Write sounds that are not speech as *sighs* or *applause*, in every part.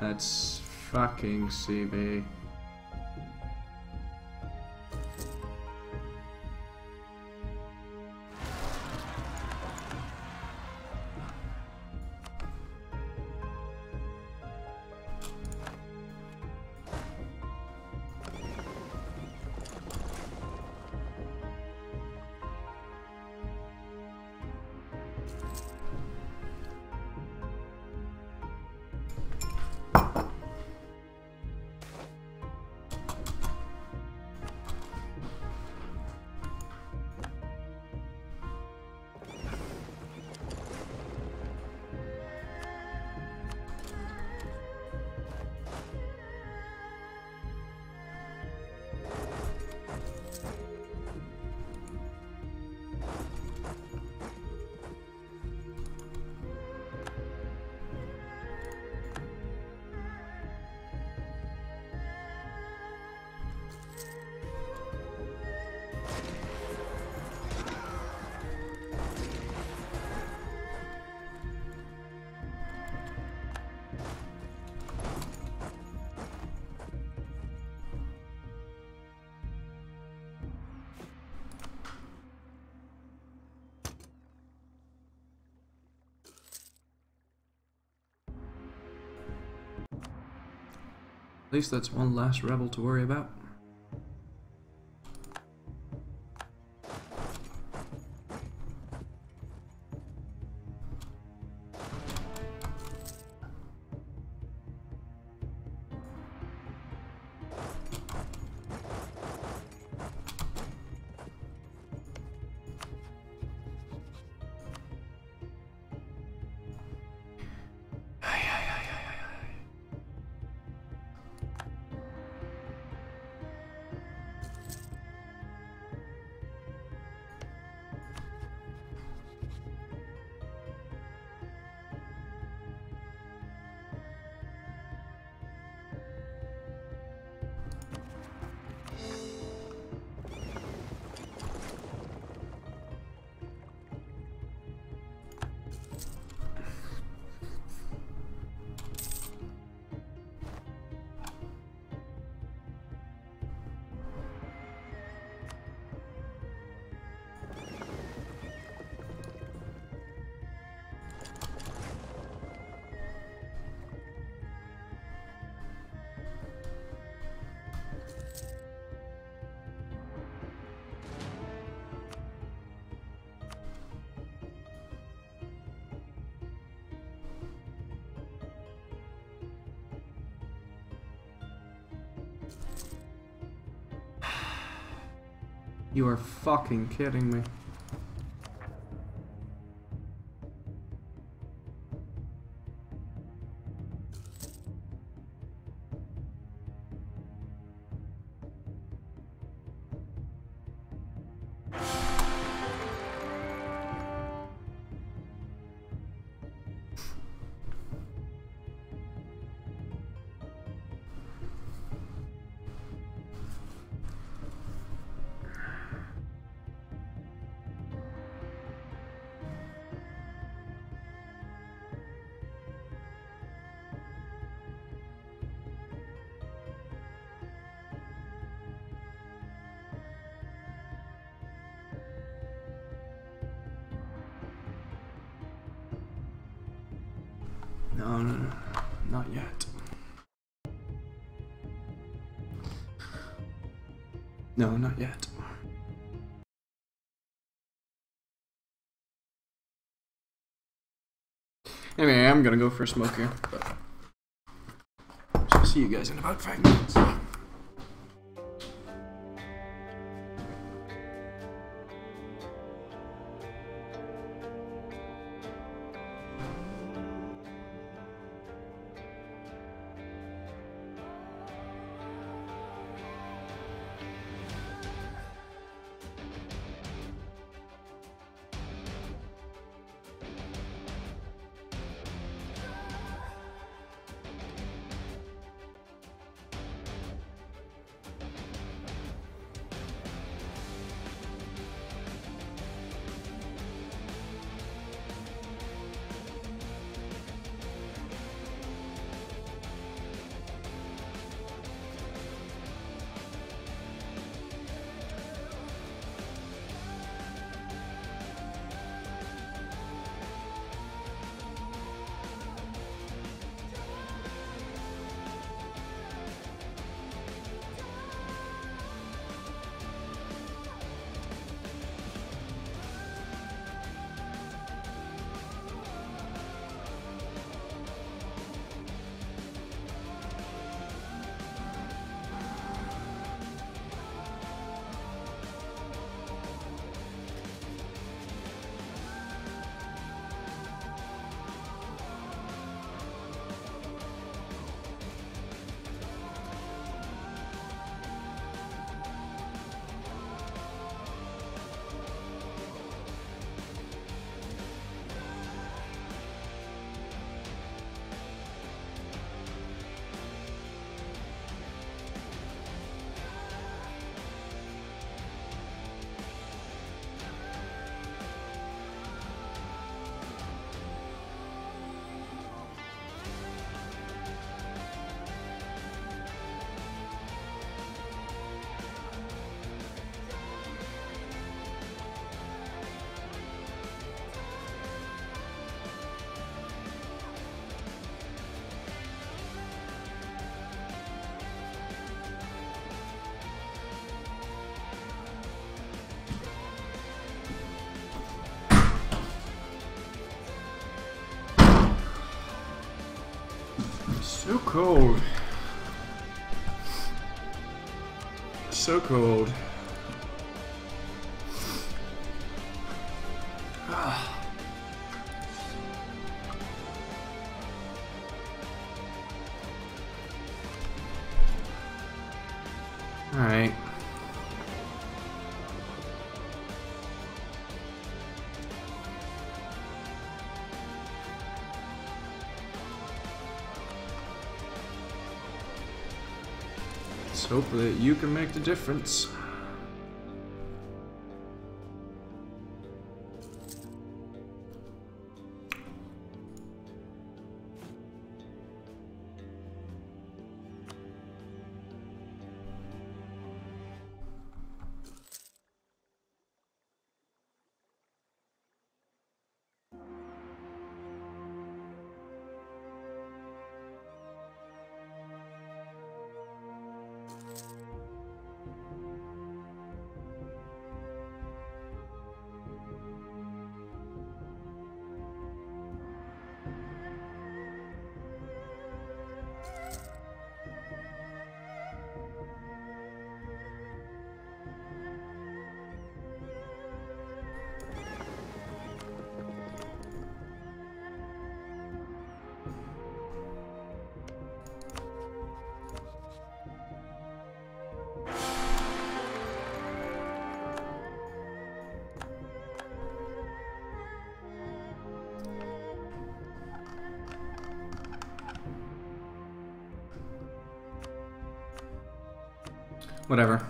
That's fucking CB. Least that's one less rebel to worry about. You are fucking kidding me. No, no, not yet. No, not yet. Anyway, I'm gonna go for a smoke here, but so see you guys in about five minutes. Cold. So cold. Hope that you can make the difference. Whatever.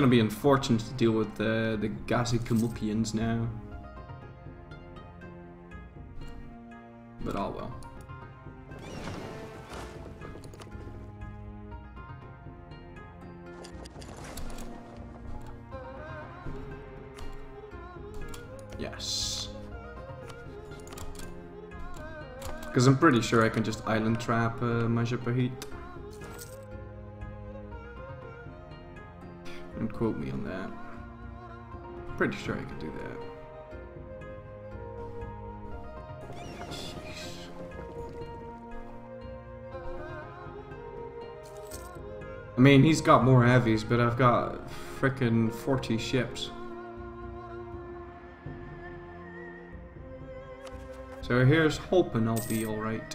It's gonna be unfortunate to deal with the the gassy Kamukians now. But all well. Yes. Because I'm pretty sure I can just island trap uh, my quote me on that. Pretty sure I can do that. I mean, he's got more heavies, but I've got frickin' 40 ships. So here's hoping I'll be alright.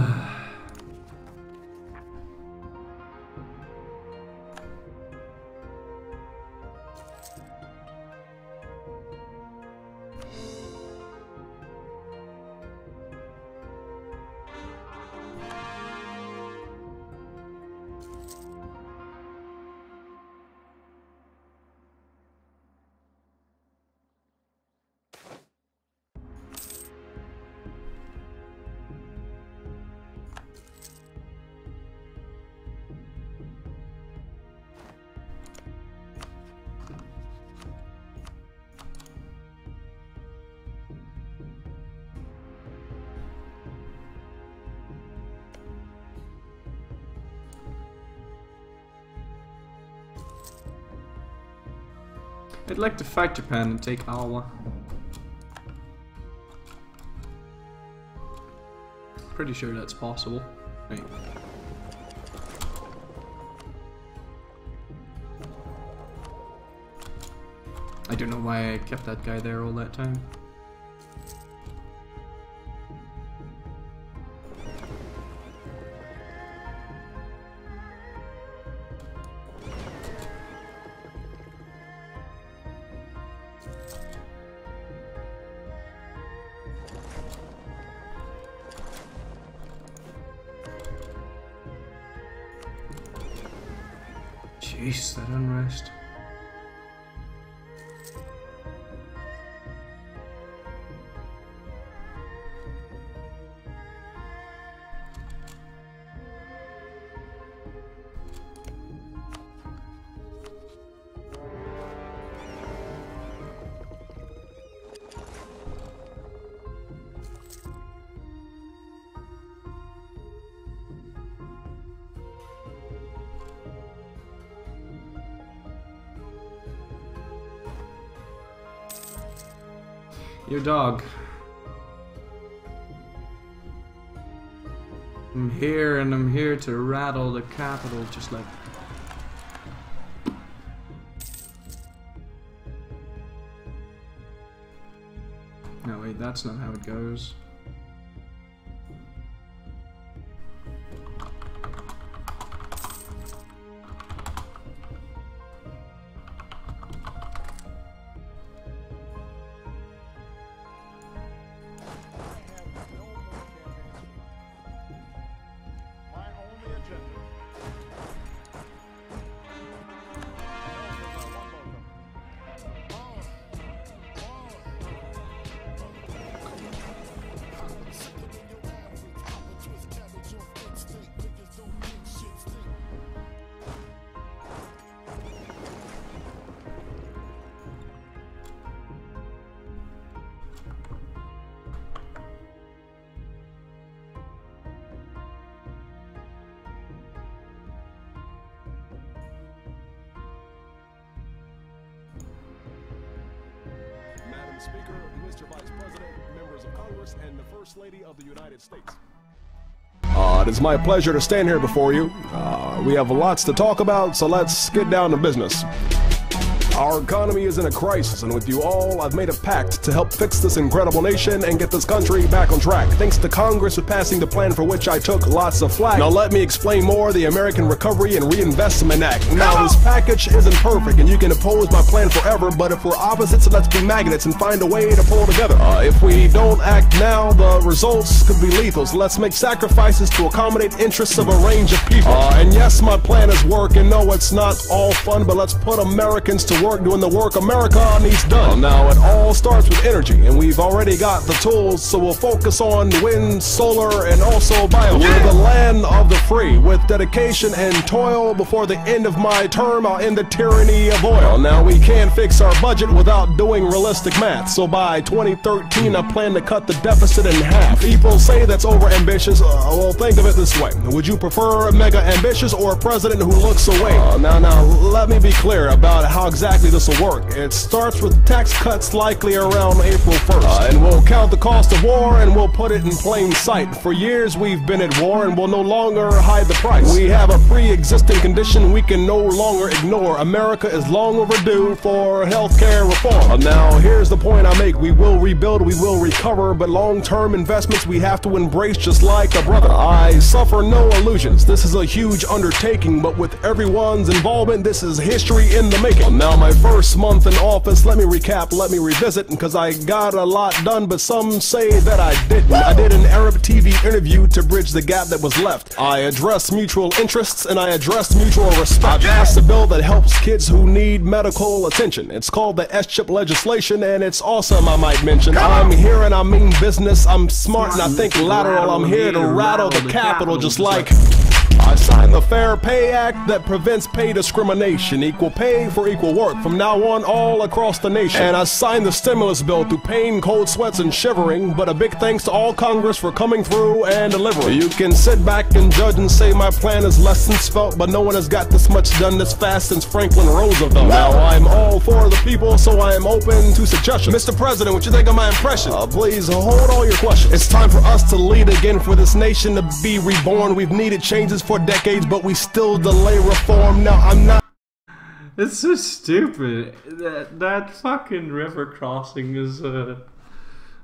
I'd like to fight Japan and take Awa. Pretty sure that's possible. Wait. I don't know why I kept that guy there all that time. Your dog. I'm here and I'm here to rattle the capital just like... No wait, that's not how it goes. Speaker, Mr. Vice President, members of Congress, and the First Lady of the United States. Uh, it is my pleasure to stand here before you. Uh, we have lots to talk about, so let's get down to business. Our economy is in a crisis, and with you all, I've made a pact to help fix this incredible nation and get this country back on track. Thanks to Congress for passing the plan for which I took lots of flack. Now let me explain more the American Recovery and Reinvestment Act. Now this package isn't perfect, and you can oppose my plan forever, but if we're opposites, let's be magnets and find a way to pull together. Uh, if we don't act now, the results could be lethal, so let's make sacrifices to accommodate interests of a range of people. Uh, and yes, my plan is working. No, it's not all fun, but let's put Americans to work doing the work America needs done. Now, it all starts with energy, and we've already got the tools, so we'll focus on wind, solar, and also biofuel. We're the land of the free. With dedication and toil, before the end of my term, I'll end the tyranny of oil. Now, we can't fix our budget without doing realistic math, so by 2013, I plan to cut the deficit in half. People say that's overambitious. Uh, well, think of it this way. Would you prefer a mega ambitious or a president who looks away? Uh, now, now, let me be clear about how exactly this will work. It starts with tax cuts likely around April 1st. Uh, and we'll count the cost of war and we'll put it in plain sight. For years we've been at war and we'll no longer hide the price. We have a pre-existing condition we can no longer ignore. America is long overdue for healthcare reform. Uh, now, here's the point I make. We will rebuild, we will recover, but long-term investments we have to embrace just like a brother. I suffer no illusions. This is a huge undertaking, but with everyone's involvement, this is history in the making. Now, my first month in office, let me recap, let me revisit, because I got a lot done, but some say that I didn't. I did an Arab TV interview to bridge the gap that was left. I addressed mutual interests and I addressed mutual respect. I passed a bill that helps kids who need medical attention. It's called the S-chip legislation, and it's awesome, I might mention. I'm here and I mean business. I'm smart and I think lateral. I'm here to rattle the capital just like. I signed the Fair Pay Act that prevents pay discrimination, equal pay for equal work from now on all across the nation. And I signed the stimulus bill through pain, cold sweats, and shivering, but a big thanks to all Congress for coming through and delivering. You can sit back and judge and say my plan is less than svelte, but no one has got this much done this fast since Franklin Roosevelt. Now I'm all for the people, so I am open to suggestions. Mr. President, what you think of my impression? Uh, please hold all your questions. It's time for us to lead again, for this nation to be reborn. We've needed changes for decades, but we still delay reform. Now I'm not. It's so stupid. That that fucking river crossing is uh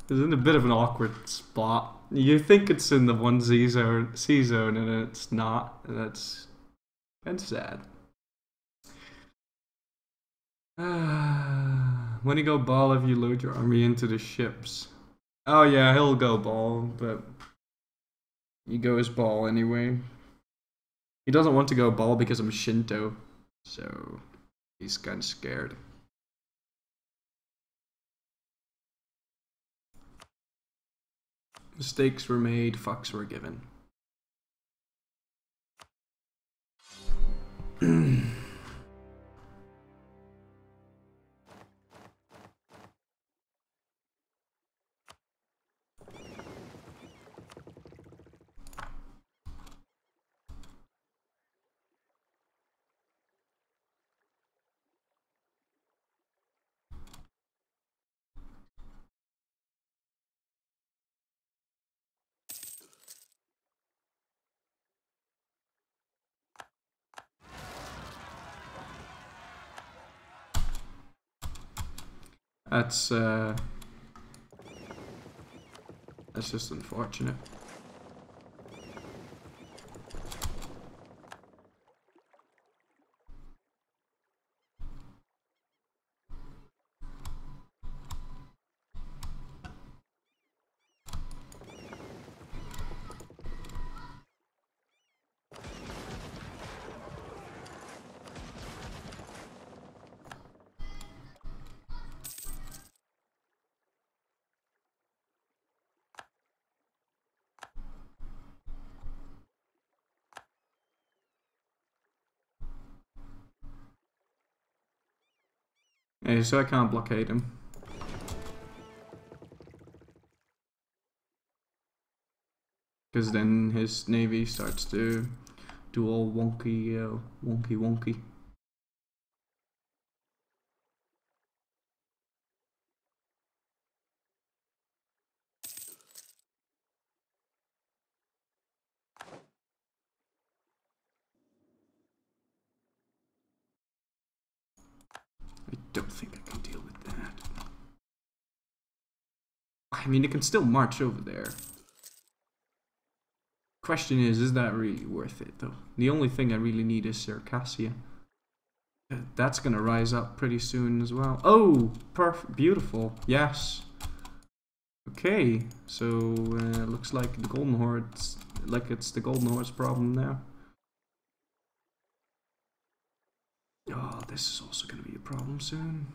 is in a bit of an awkward spot. You think it's in the one Z zone, sea zone, and it's not. That's of sad. *sighs* when you go ball, if you load your army into the ships. Oh yeah, he'll go ball, but he goes ball anyway. He doesn't want to go ball because I'm Shinto, so he's kind of scared. Mistakes were made, fucks were given. *clears throat* That's uh That's just unfortunate. Hey, so I can't blockade him. Because then his navy starts to do all wonky, uh, wonky, wonky. I don't think I can deal with that. I mean, it can still march over there. Question is, is that really worth it, though? The only thing I really need is Circassia. Uh, That's gonna rise up pretty soon as well. Oh, perfect, beautiful. Yes. Okay, so uh, looks like the Golden Horde's like it's the Golden Horde's problem now. Oh, this is also gonna be a problem soon.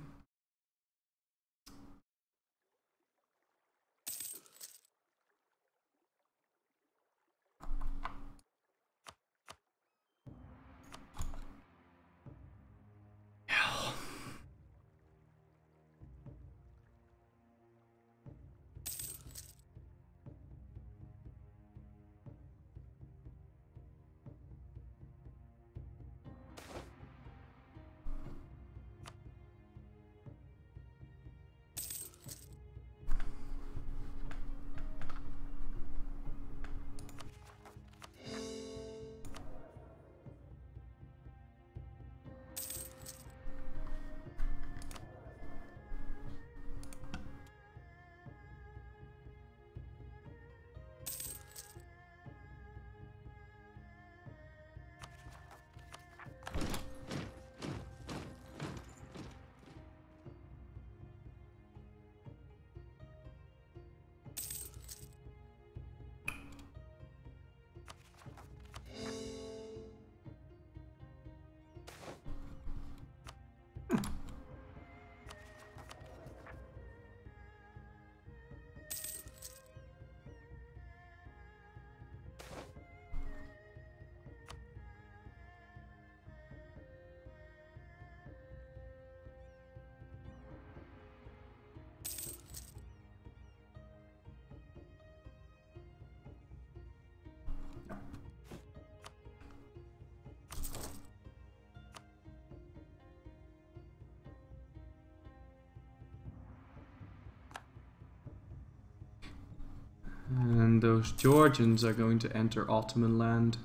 Those Georgians are going to enter Ottoman land.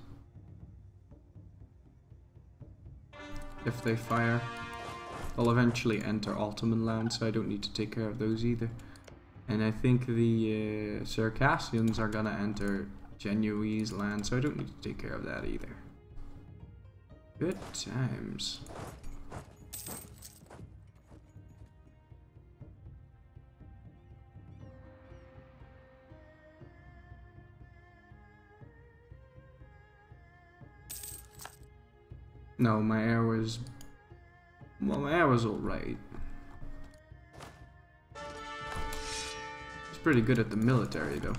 If they fire. They'll eventually enter Ottoman land, so I don't need to take care of those either. And I think the uh, Circassians are gonna enter Genoese land, so I don't need to take care of that either. Good times. No, my heir was... Well, my heir was alright. It's pretty good at the military, though.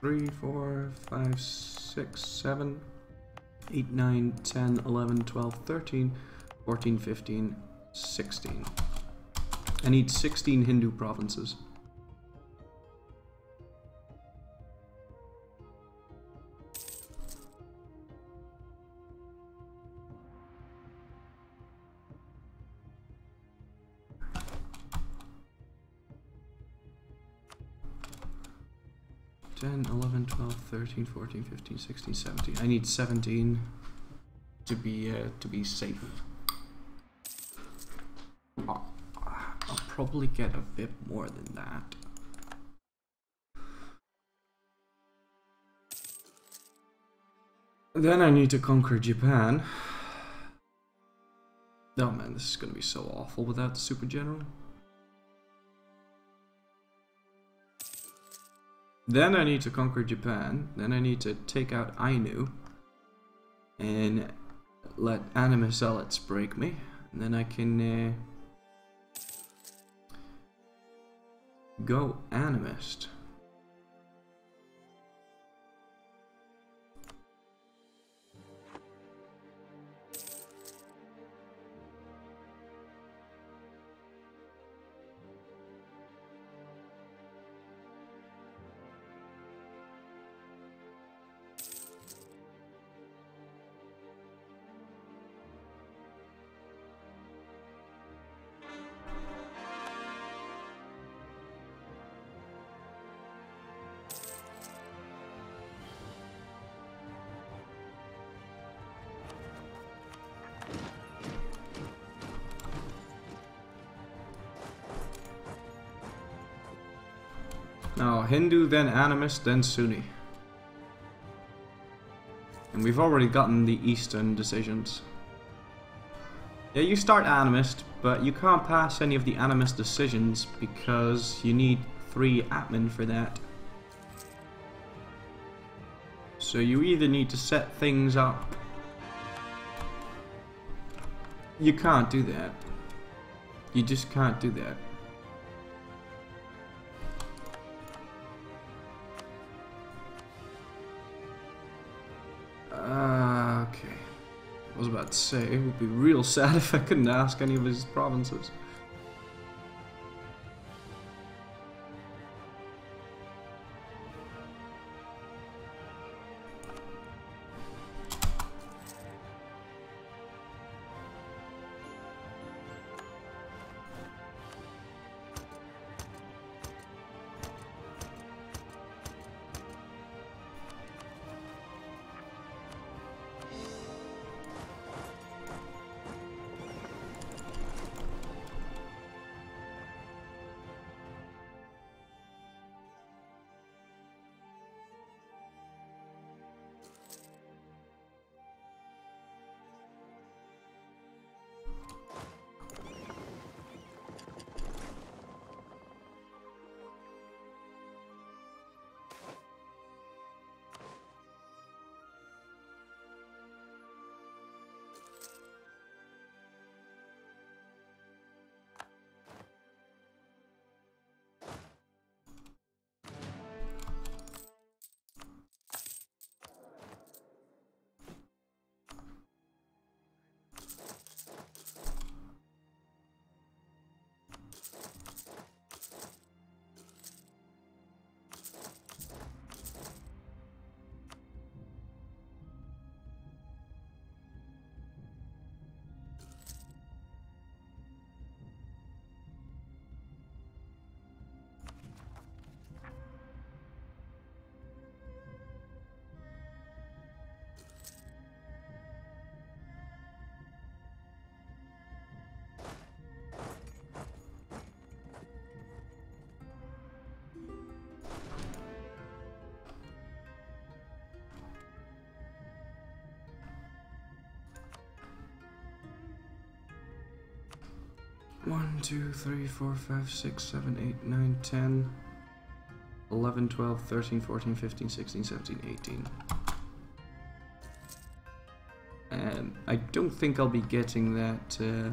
Three, four, five, six, seven, eight, nine, ten, eleven, twelve, thirteen, fourteen, fifteen, sixteen. I need 16 Hindu provinces. 13, 14, 15, 16, 17. I need 17 to be uh, to be safe. I'll, I'll probably get a bit more than that. Then I need to conquer Japan. *sighs* Oh man, this is gonna be so awful without the Super General. Then I need to conquer Japan. Then I need to take out Ainu. And let Animus Zealots break me. And then I can uh, go Animist. Hindu, then Animist, then Sunni. And we've already gotten the Eastern decisions. Yeah, you start Animist, but you can't pass any of the Animist decisions because you need three admin for that. So you either need to set things up. You can't do that. You just can't do that. Uh, okay. I was about to say, it would be real *laughs* sad if I couldn't ask any of his provinces. 1, 2, 3, 4, 5, 6, 7, 8, 9, 10, 11, 12, 13, 14, 15, 16, 17, 18. Um, I don't think I'll be getting that. Uh,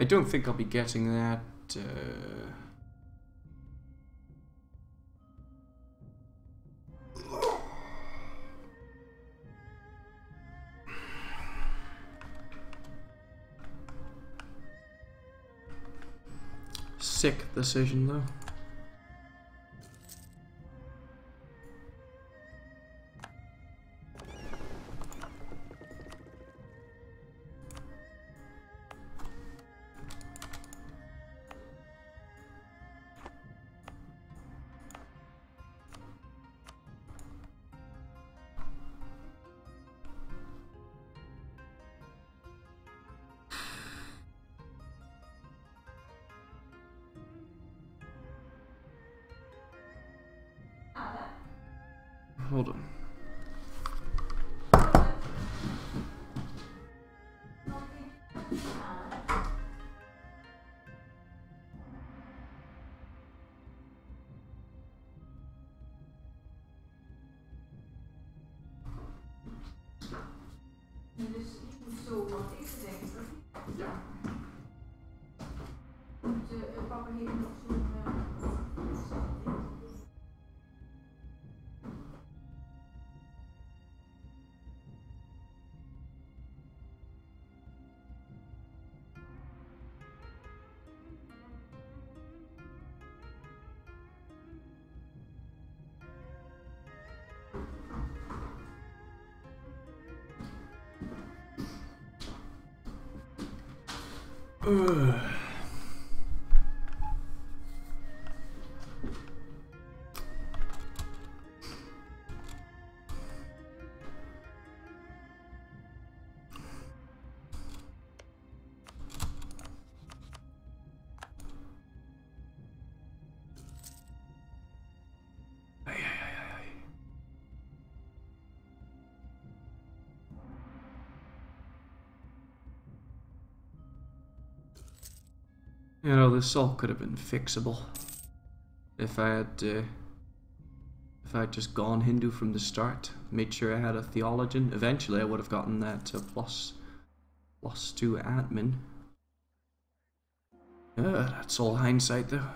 I don't think I'll be getting that. Uh, sick decision though. Ugh. うん。You know, this all could have been fixable if I had, uh, if I had just gone Hindu from the start, made sure I had a theologian. Eventually, I would have gotten that uh, plus, plus two admin. Uh, that's all hindsight, though.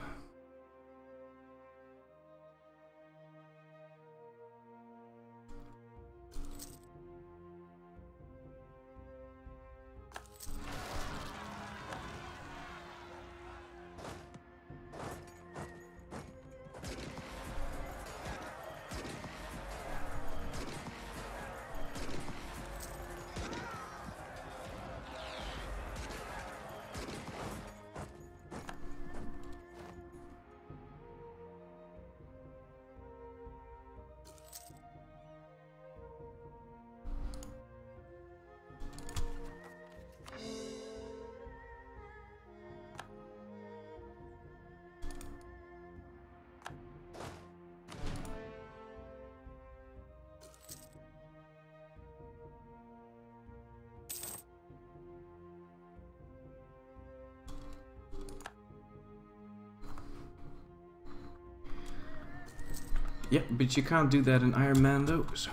Yeah, but you can't do that in Ironman though, so.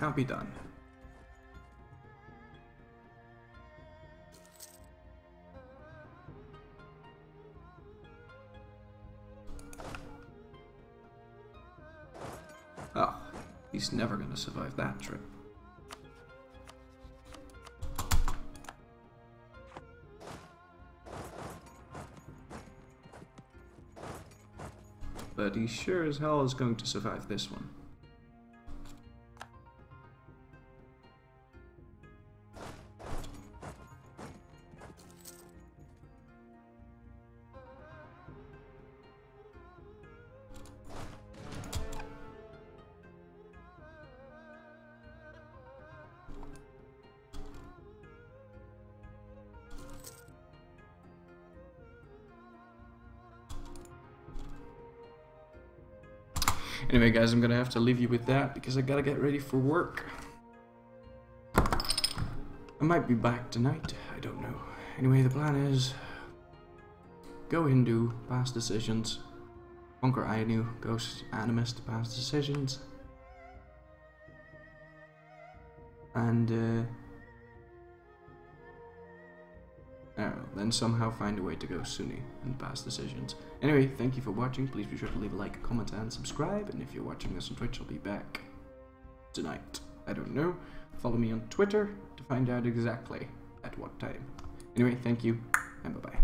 Can't be done. Oh, he's never gonna survive that trip. But he sure as hell is going to survive this one. Anyway, guys, I'm gonna have to leave you with that because I gotta get ready for work. I might be back tonight. I don't know. Anyway, the plan is go Hindu, past decisions. Conquer Ainu, ghost animist, past decisions. And uh I then somehow find a way to go Sunni and pass decisions. Anyway, thank you for watching. Please be sure to leave a like, comment, and subscribe. And if you're watching this on Twitch, I'll be back tonight. I don't know. Follow me on Twitter to find out exactly at what time. Anyway, thank you, and bye bye.